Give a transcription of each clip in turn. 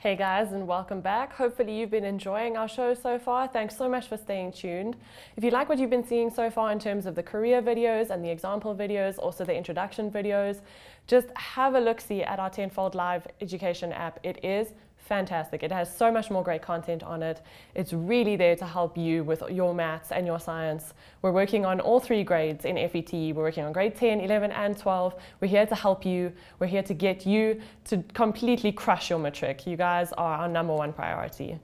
Hey guys, and welcome back. Hopefully, you've been enjoying our show so far. Thanks so much for staying tuned. If you like what you've been seeing so far in terms of the career videos and the example videos, also the introduction videos, just have a look see at our Tenfold Live education app. It is fantastic. It has so much more great content on it. It's really there to help you with your maths and your science. We're working on all three grades in FET. We're working on grade 10, 11, and 12. We're here to help you. We're here to get you to completely crush your matric. You guys are our number one priority.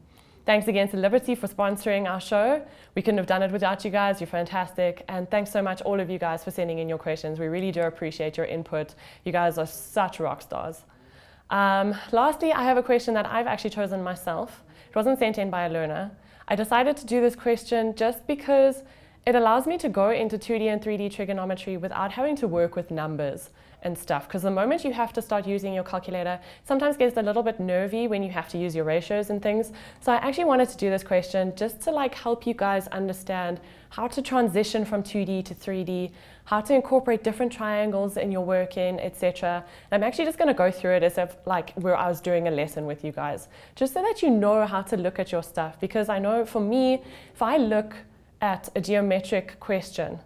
Thanks again to Liberty for sponsoring our show. We couldn't have done it without you guys. You're fantastic. And thanks so much, all of you guys, for sending in your questions. We really do appreciate your input. You guys are such rock stars. Um, lastly, I have a question that I've actually chosen myself. It wasn't sent in by a learner. I decided to do this question just because it allows me to go into 2D and 3D trigonometry without having to work with numbers and stuff. Because the moment you have to start using your calculator, sometimes gets a little bit nervy when you have to use your ratios and things. So I actually wanted to do this question just to like help you guys understand how to transition from 2D to 3D, how to incorporate different triangles in your work in, etc. I'm actually just going to go through it as if like where I was doing a lesson with you guys, just so that you know how to look at your stuff. Because I know for me, if I look at a geometric question,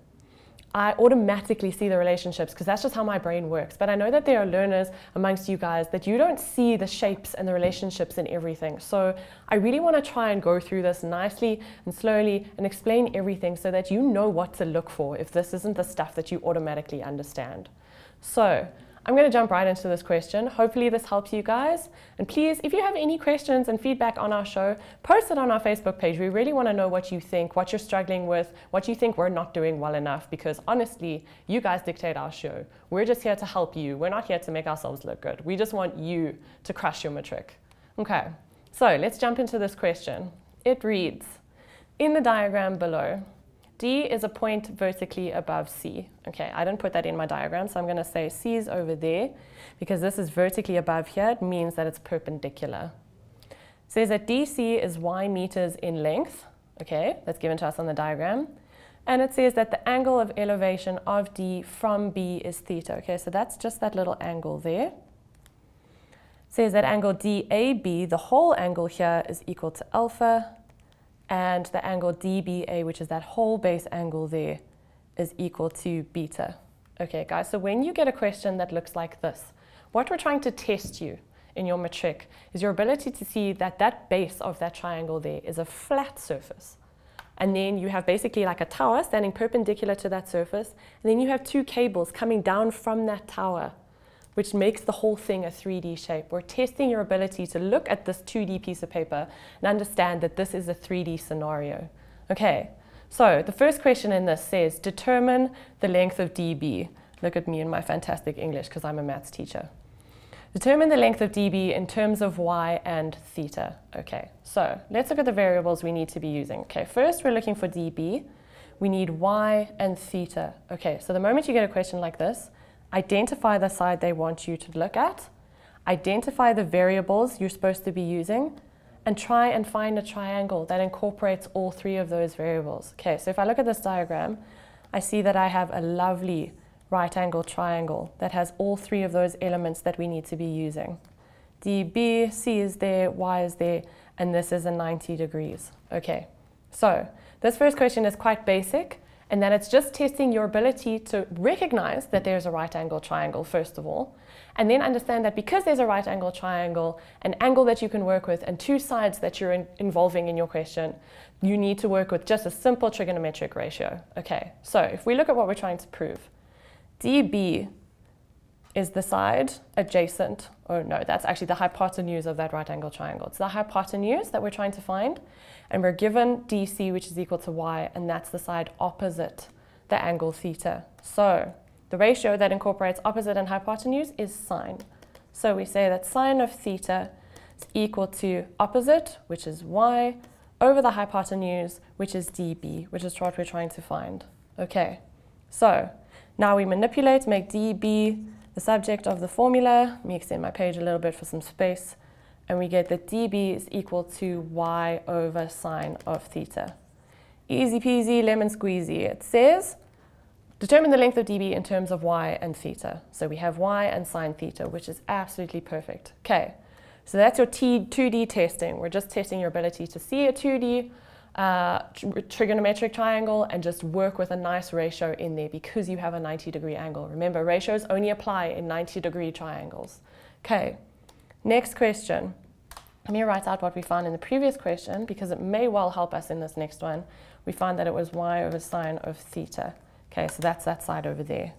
I automatically see the relationships because that's just how my brain works. But I know that there are learners amongst you guys that you don't see the shapes and the relationships in everything. So I really want to try and go through this nicely and slowly and explain everything so that you know what to look for if this isn't the stuff that you automatically understand. So I'm going to jump right into this question. Hopefully this helps you guys. And please, if you have any questions and feedback on our show, post it on our Facebook page. We really want to know what you think, what you're struggling with, what you think we're not doing well enough, because honestly, you guys dictate our show. We're just here to help you. We're not here to make ourselves look good. We just want you to crush your matric. Okay, so let's jump into this question. It reads, in the diagram below, D is a point vertically above C. Okay, I didn't put that in my diagram, so I'm going to say C is over there. Because this is vertically above here, it means that it's perpendicular. It says that DC is y meters in length. Okay, that's given to us on the diagram. And it says that the angle of elevation of D from B is theta. Okay, so that's just that little angle there. It says that angle DAB, the whole angle here, is equal to alpha and the angle DBA, which is that whole base angle there, is equal to beta. Okay, guys, so when you get a question that looks like this, what we're trying to test you in your matric is your ability to see that that base of that triangle there is a flat surface. And then you have basically like a tower standing perpendicular to that surface, and then you have two cables coming down from that tower which makes the whole thing a 3D shape. We're testing your ability to look at this 2D piece of paper and understand that this is a 3D scenario. Okay, so the first question in this says, determine the length of dB. Look at me in my fantastic English because I'm a maths teacher. Determine the length of dB in terms of y and theta. Okay, so let's look at the variables we need to be using. Okay, first we're looking for dB. We need y and theta. Okay, so the moment you get a question like this, identify the side they want you to look at, identify the variables you're supposed to be using, and try and find a triangle that incorporates all three of those variables. Okay, so if I look at this diagram, I see that I have a lovely right angle triangle that has all three of those elements that we need to be using. DB, C is there, Y is there, and this is a 90 degrees. Okay, so this first question is quite basic, and then it's just testing your ability to recognize that there's a right angle triangle, first of all, and then understand that because there's a right angle triangle, an angle that you can work with, and two sides that you're in involving in your question, you need to work with just a simple trigonometric ratio. Okay, so if we look at what we're trying to prove, DB is the side adjacent, oh no, that's actually the hypotenuse of that right angle triangle. It's the hypotenuse that we're trying to find, and we're given DC, which is equal to y, and that's the side opposite the angle theta. So the ratio that incorporates opposite and hypotenuse is sine. So we say that sine of theta is equal to opposite, which is y, over the hypotenuse, which is dB, which is what we're trying to find. Okay, so now we manipulate, make dB the subject of the formula. Let me extend my page a little bit for some space. And we get that dB is equal to y over sine of theta. Easy peasy, lemon squeezy. It says, determine the length of dB in terms of y and theta. So we have y and sine theta, which is absolutely perfect. Okay, So that's your T 2D testing. We're just testing your ability to see a 2D uh, trigonometric triangle and just work with a nice ratio in there because you have a 90 degree angle. Remember, ratios only apply in 90 degree triangles. Okay, next question. Let me write out what we found in the previous question because it may well help us in this next one. We found that it was y over sine of theta. Okay, so that's that side over there.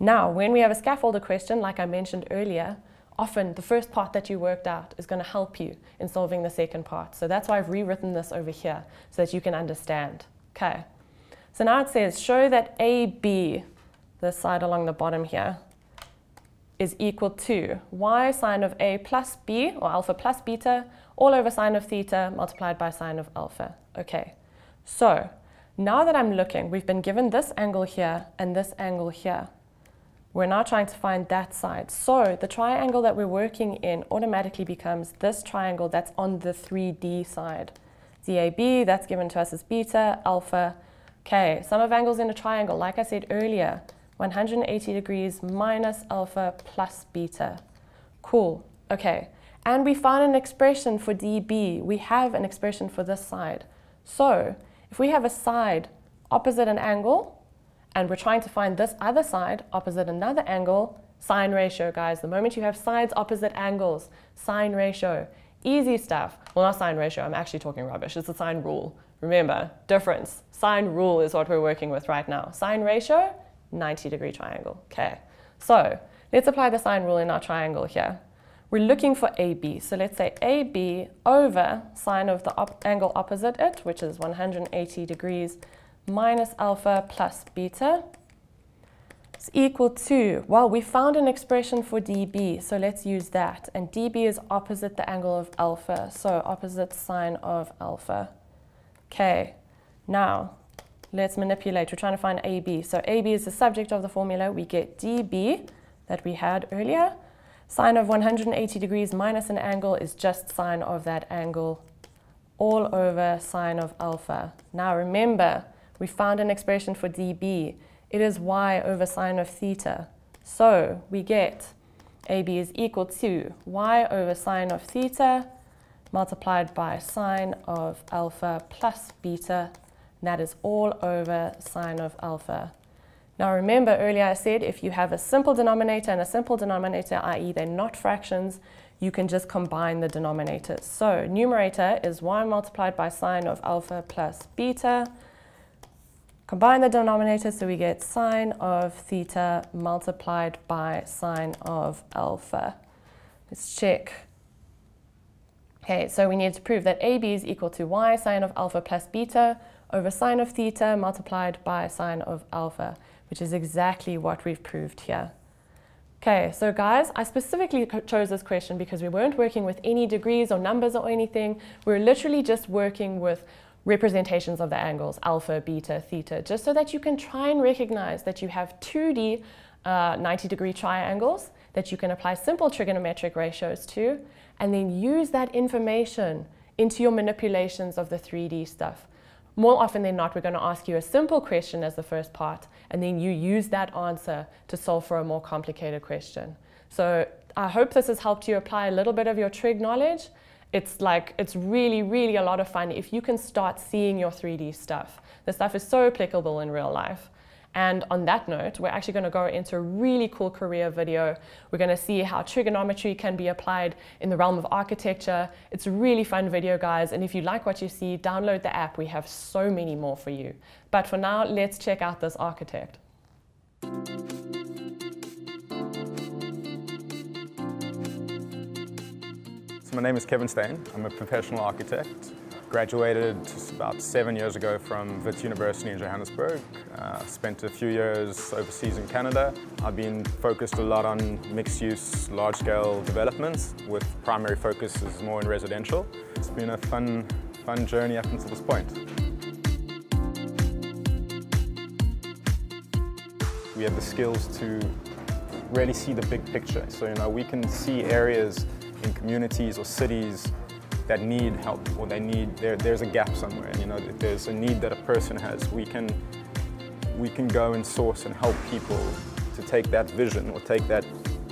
Now, when we have a scaffolder question, like I mentioned earlier, often the first part that you worked out is going to help you in solving the second part. So that's why I've rewritten this over here so that you can understand. Okay. So now it says show that AB, the side along the bottom here, is equal to y sine of A plus B, or alpha plus beta, all over sine of theta multiplied by sine of alpha. Okay. So now that I'm looking, we've been given this angle here and this angle here. We're now trying to find that side. So the triangle that we're working in automatically becomes this triangle that's on the 3D side. DAB, that's given to us as beta, alpha. Okay, sum of angles in a triangle, like I said earlier, 180 degrees minus alpha plus beta. Cool, okay. And we found an expression for dB. We have an expression for this side. So if we have a side opposite an angle, and we're trying to find this other side opposite another angle, sine ratio, guys. The moment you have sides opposite angles, sine ratio. Easy stuff. Well, not sine ratio, I'm actually talking rubbish. It's the sine rule. Remember, difference. Sine rule is what we're working with right now. Sine ratio, 90 degree triangle. Okay, so let's apply the sine rule in our triangle here. We're looking for AB. So let's say AB over sine of the op angle opposite it, which is 180 degrees minus alpha plus beta is equal to, well, we found an expression for dB, so let's use that. And dB is opposite the angle of alpha, so opposite sine of alpha. Okay, now let's manipulate. We're trying to find AB. So AB is the subject of the formula. We get dB that we had earlier. Sine of 180 degrees minus an angle is just sine of that angle all over sine of alpha. Now remember, we found an expression for dB. It is y over sine of theta. So we get AB is equal to y over sine of theta multiplied by sine of alpha plus beta. And that is all over sine of alpha. Now remember earlier I said if you have a simple denominator and a simple denominator, i.e. they're not fractions, you can just combine the denominators. So numerator is y multiplied by sine of alpha plus beta Combine the denominators so we get sine of theta multiplied by sine of alpha. Let's check. Okay, so we need to prove that AB is equal to y sine of alpha plus beta over sine of theta multiplied by sine of alpha, which is exactly what we've proved here. Okay, so guys, I specifically chose this question because we weren't working with any degrees or numbers or anything. We we're literally just working with representations of the angles, alpha, beta, theta, just so that you can try and recognize that you have 2D uh, 90 degree triangles that you can apply simple trigonometric ratios to, and then use that information into your manipulations of the 3D stuff. More often than not, we're going to ask you a simple question as the first part, and then you use that answer to solve for a more complicated question. So I hope this has helped you apply a little bit of your trig knowledge it's like, it's really, really a lot of fun if you can start seeing your 3D stuff. The stuff is so applicable in real life. And on that note, we're actually going to go into a really cool career video. We're going to see how trigonometry can be applied in the realm of architecture. It's a really fun video, guys. And if you like what you see, download the app. We have so many more for you. But for now, let's check out this architect. My name is Kevin Steyn. I'm a professional architect. Graduated about seven years ago from Wits University in Johannesburg. Uh, spent a few years overseas in Canada. I've been focused a lot on mixed-use, large-scale developments with primary focus is more in residential. It's been a fun, fun journey up until this point. We have the skills to really see the big picture. So, you know, we can see areas in communities or cities that need help or they need there, there's a gap somewhere and you know there's a need that a person has we can we can go and source and help people to take that vision or take that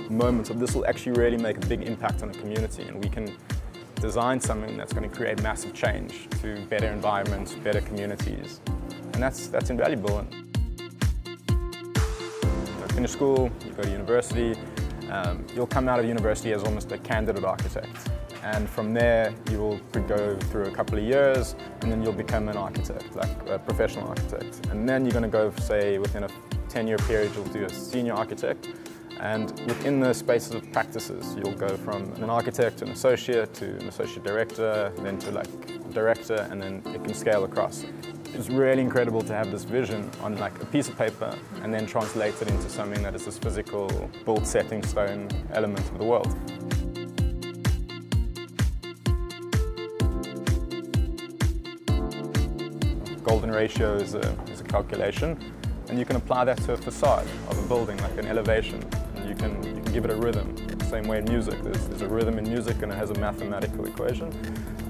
moment of this will actually really make a big impact on the community and we can design something that's going to create massive change to better environments, better communities. And that's, that's invaluable. And, you finish school, you go to university, um, you'll come out of university as almost a candidate architect. And from there, you will go through a couple of years, and then you'll become an architect, like a professional architect. And then you're going to go, say, within a 10-year period, you'll do a senior architect. And within the spaces of practices, you'll go from an architect to an associate to an associate director, then to like director, and then it can scale across. It's really incredible to have this vision on like a piece of paper and then translate it into something that is this physical, built setting stone element of the world. Golden ratio is a, is a calculation and you can apply that to a facade of a building, like an elevation, and you can, you can give it a rhythm. Same way in music, there's, there's a rhythm in music and it has a mathematical equation.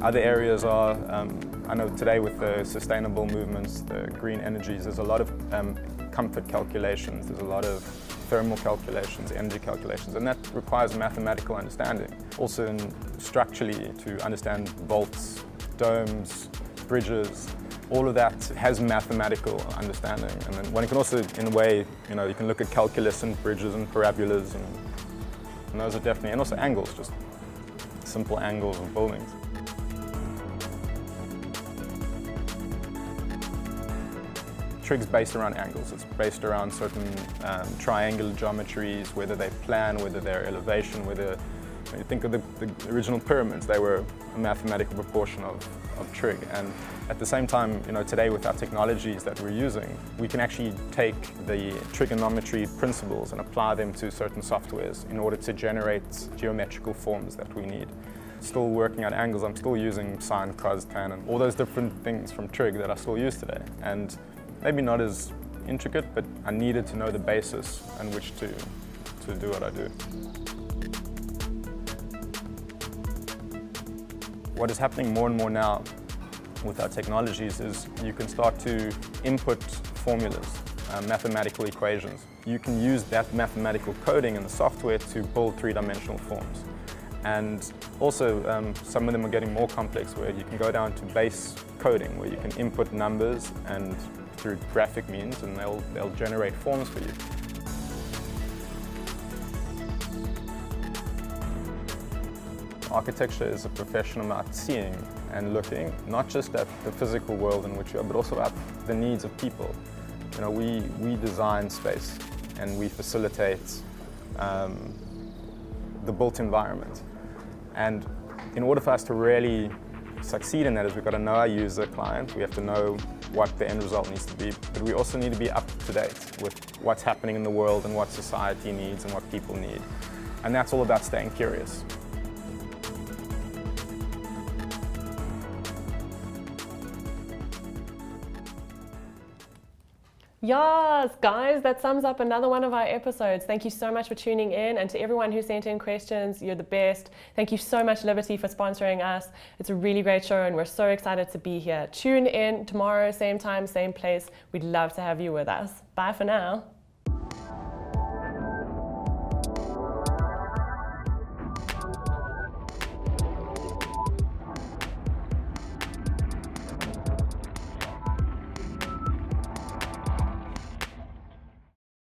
Other areas are, um, I know today with the sustainable movements, the green energies, there's a lot of um, comfort calculations, there's a lot of thermal calculations, energy calculations, and that requires mathematical understanding. Also in structurally to understand vaults, domes, bridges, all of that has mathematical understanding. And then one can also, in a way, you know, you can look at calculus and bridges and parabolas, and, and those are definitely, and also angles, just simple angles of buildings. Trig's based around angles. It's based around certain um, triangular geometries, whether they plan, whether they're elevation, whether you think of the, the, original pyramids, they were a mathematical proportion of, of trig. And at the same time, you know, today with our technologies that we're using, we can actually take the trigonometry principles and apply them to certain softwares in order to generate geometrical forms that we need. Still working at angles, I'm still using sine, cos, tan, and all those different things from trig that I still use today. And maybe not as intricate, but I needed to know the basis on which to, to do what I do. What is happening more and more now with our technologies is you can start to input formulas, uh, mathematical equations. You can use that mathematical coding in the software to build three-dimensional forms. And also, um, some of them are getting more complex where you can go down to base coding, where you can input numbers and through graphic means, and they'll, they'll generate forms for you. Architecture is a profession about seeing and looking, not just at the physical world in which you are, but also at the needs of people. You know, we, we design space and we facilitate um, the built environment. And in order for us to really succeed in that is we've got to know our user client, we have to know what the end result needs to be, but we also need to be up to date with what's happening in the world and what society needs and what people need. And that's all about staying curious. Yes, guys, that sums up another one of our episodes. Thank you so much for tuning in. And to everyone who sent in questions, you're the best. Thank you so much, Liberty, for sponsoring us. It's a really great show, and we're so excited to be here. Tune in tomorrow, same time, same place. We'd love to have you with us. Bye for now.